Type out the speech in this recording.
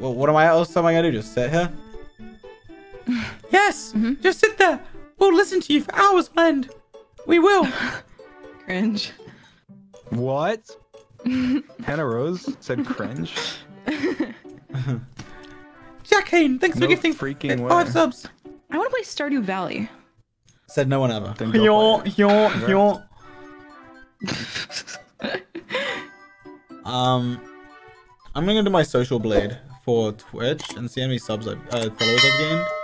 Well, what am I else am I gonna do? Just sit here? yes. Just sit there. We'll listen to you for hours on end. We will. Cringe. What? Hannah Rose said cringe. Jack Kane, thanks No for gifting freaking five way. subs. I want to play Stardew Valley. Said no one ever. Then go play it. Yo, Um, I'm gonna do my social blade for Twitch and see how many subs I've, uh, followers I've gained.